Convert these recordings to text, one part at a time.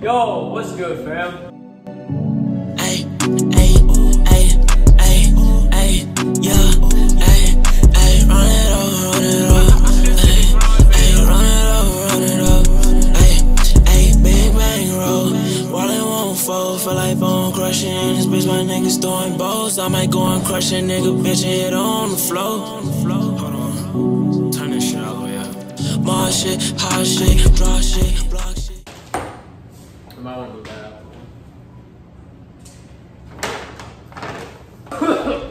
Yo, what's good, fam? Throwing I might go and crush a nigga, bitch, and hit on the floor, hold on, my shit, hot shit, draw shit, block shit. I might want to move that out.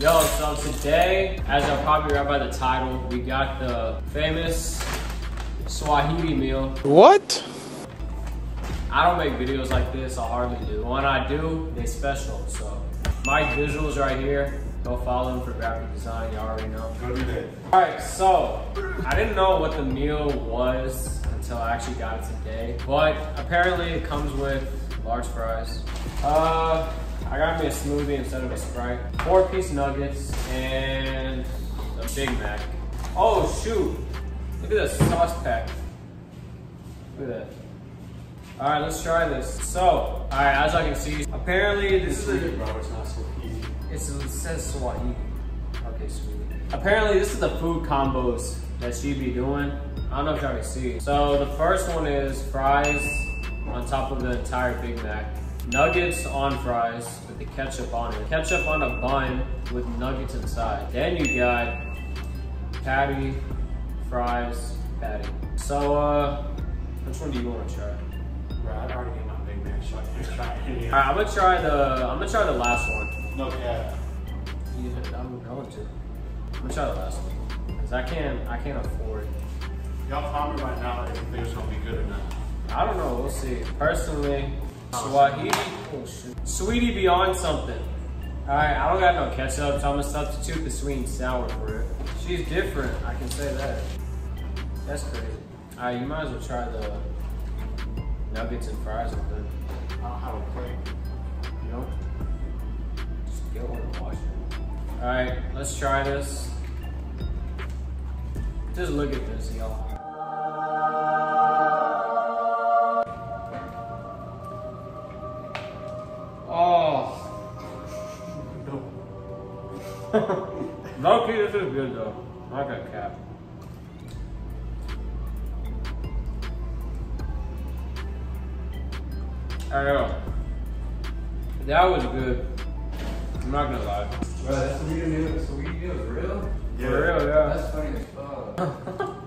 Yo, so today, as I'll probably read by the title, we got the famous Saweetie meal. What? I don't make videos like this, I hardly do. When I do, they special, so. My visuals right here, go follow him for graphic design, you already know. Go do that. Alright, so, I didn't know what the meal was until I actually got it today, but apparently it comes with large fries. Uh, I got me a smoothie instead of a Sprite, four piece nuggets, and a Big Mac. Oh shoot, look at this sauce pack. Look at that. All right, let's try this. So, all right, as I can see, apparently this is Bro, it's not so easy. It's, it says Saweetie. Okay, sweet. Apparently, this is the food combos that she be doing. I don't know if y'all can see. So the first one is fries on top of the entire Big Mac. Nuggets on fries with the ketchup on it. Ketchup on a bun with nuggets inside. Then you got patty, fries, patty. So, uh, which one do you want to try? Bro, I already ate my Big Mac, so I can't try any All right, I'm gonna try the. I'm gonna try the last one. No cap. Yeah, I'm going to. I'm gonna try the last one. Cause I can't, I can't afford. Y'all comment right now if you think it's gonna be good or not. I don't know. We'll see. Personally, Saweetie, oh shit, sweetie beyond something. All right, I don't got no ketchup, so I'm gonna substitute the sweet and sour for it. She's different. I can say that. That's crazy. All right, you might as well try the nuggets and fries with it. I don't have a All right, let's try this. Just look at this, y'all. Oh. Low key, this is good though. I got cap. I know. That was good. I'm not gonna lie. Bro, that sweet meal, sweet meal is real? Yeah. For real, yeah. That's funny as fuck.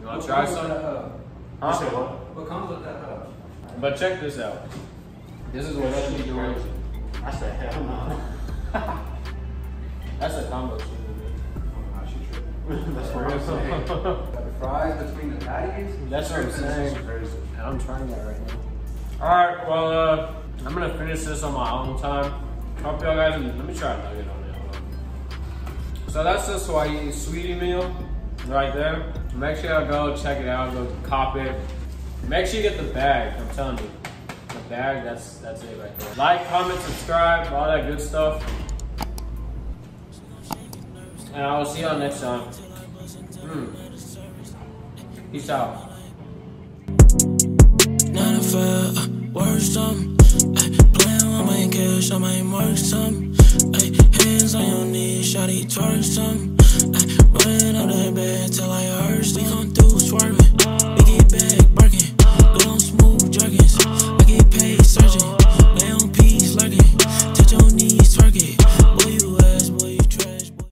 You wanna try comes with some? that hub? You said Huh? what? What comes with that hub? But check this out. This is what she's doing. I said hell no. That's a combo she's Oh, nah, she tripping. That's what I'm saying. Got the fries between the patties? That's what I'm saying. crazy. I'm trying that right now. Alright, well, uh, I'm gonna finish this on my own time. Hope y'all guys, let me try a nugget on it. So that's the Saweetie sweetie meal right there. Make sure y'all go check it out, go cop it. Make sure you get the bag, I'm telling you. The bag, that's that's it right there. Like, comment, subscribe, all that good stuff. And I will see y'all next time. Mm. Peace out. Uh, playing with my cash, I might mark some. Hands on your knees, shawty twerk some. Ay, running up that bed till I